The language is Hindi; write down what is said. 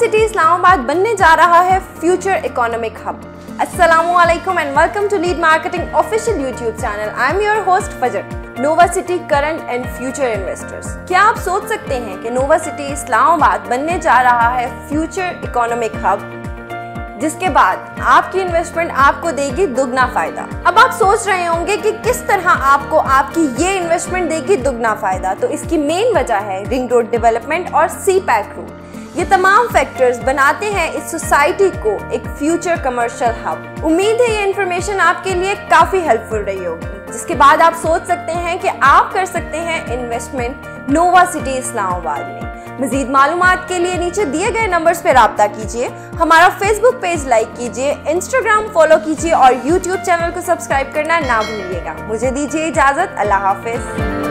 सिटी इस्लामाबाद बनने जा रहा है future economic hub Aslam and welcome to lead marketing official YouTube channel I am your host Fajar Nova City current and future investors क्या आप सोच सकते हैं कि नोवा सिटी इस्लामाबाद बनने जा रहा है फ्यूचर इकोनॉमिक हब जिसके बाद आपकी इन्वेस्टमेंट आपको देगी दुगना फ़ायदा। अब आप सोच रहे होंगे कि किस तरह आपको आपकी ये इन्वेस्टमेंट देगी दुगना फ़ायदा। तो इसकी मेन वजह है रिंग रोड डेवलपमेंट और सी पैक रूट ये तमाम फैक्टर्स बनाते हैं इस सोसाइटी को एक फ्यूचर कमर्शियल हब उम्मीद है ये इन्फॉर्मेशन आपके लिए काफ़ी हेल्पफुल रही होगी। जिसके बाद आप सोच सकते हैं कि आप कर सकते हैं इन्वेस्टमेंट नोवा सिटी इस्लामाबाद में। मजीद मालूम के लिए नीचे दिए गए नंबर्स पर रबता कीजिए। हमारा फेसबुक पेज लाइक कीजिए इंस्टाग्राम फॉलो कीजिए और यूट्यूब चैनल को सब्सक्राइब करना ना भूलिएगा। मुझे दीजिए इजाज़त, अल्लाह हाफिज।